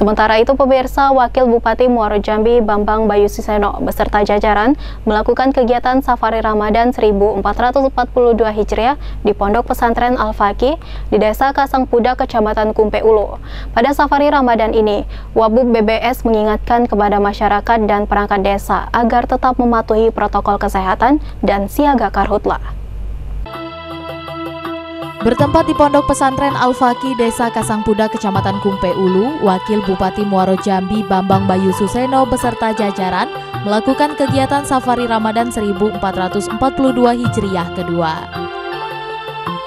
Sementara itu pemirsa Wakil Bupati Muaro Jambi Bambang Bayu Siseno beserta jajaran melakukan kegiatan safari Ramadan 1442 Hijriah di Pondok Pesantren Al-Faqih di Desa Kasangpuda, Kecamatan Kumpe Ulu. Pada safari Ramadan ini, Wabub BBS mengingatkan kepada masyarakat dan perangkat desa agar tetap mematuhi protokol kesehatan dan siaga karhutlah. Bertempat di Pondok Pesantren Al-Faqih Desa Kasangpuda Kecamatan Kumpe Ulu, Wakil Bupati Muaro Jambi Bambang Bayu Suseno beserta jajaran melakukan kegiatan safari Ramadan 1442 Hijriah kedua.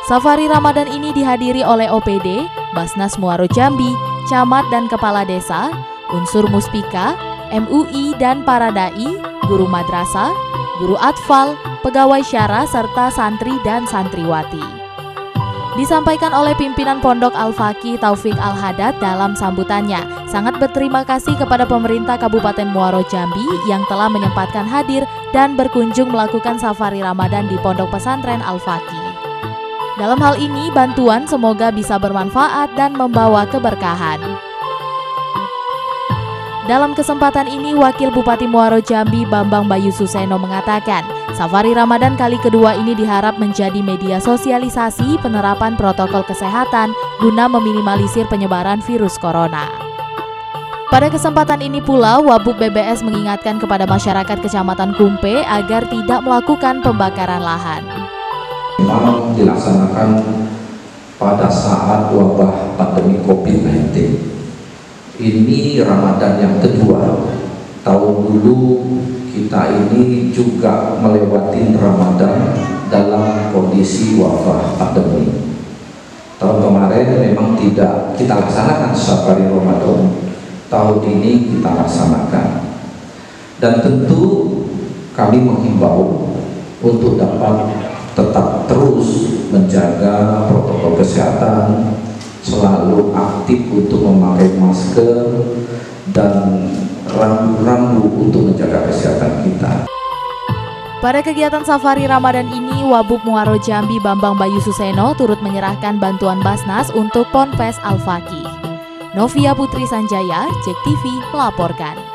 Safari Ramadan ini dihadiri oleh OPD, Basnas Muaro Jambi, Camat dan Kepala Desa, unsur Muspika, MUI dan para dai, guru madrasah, guru atfal, pegawai syara serta santri dan santriwati disampaikan oleh pimpinan Pondok Al-Faqih Taufik Al-Hadad dalam sambutannya. Sangat berterima kasih kepada pemerintah Kabupaten Muaro Jambi yang telah menyempatkan hadir dan berkunjung melakukan safari Ramadan di Pondok Pesantren Al-Faqih. Dalam hal ini, bantuan semoga bisa bermanfaat dan membawa keberkahan. Dalam kesempatan ini, Wakil Bupati Muaro Jambi Bambang Bayu Suseno mengatakan, safari Ramadan kali kedua ini diharap menjadi media sosialisasi penerapan protokol kesehatan guna meminimalisir penyebaran virus corona. Pada kesempatan ini pula, Wabub BBS mengingatkan kepada masyarakat Kecamatan Kumpe agar tidak melakukan pembakaran lahan. Memang dilaksanakan pada saat wabah pandemi COVID-19 ini Ramadan yang kedua. Tahun dulu kita ini juga melewati Ramadan dalam kondisi wabah pandemi. Tahun kemarin memang tidak kita laksanakan safari Ramadan. Tahun ini kita laksanakan. Dan tentu kami menghimbau untuk dapat tetap terus menjaga protokol kesehatan selalu aktif untuk memakai masker dan rambu-rambu untuk menjaga kesehatan kita. Pada kegiatan safari Ramadan ini, Wabub Muaro Jambi Bambang Bayu Suseno turut menyerahkan bantuan Basnas untuk Ponpes Al-Faqih. Novia Putri Sanjaya, Jek TV melaporkan.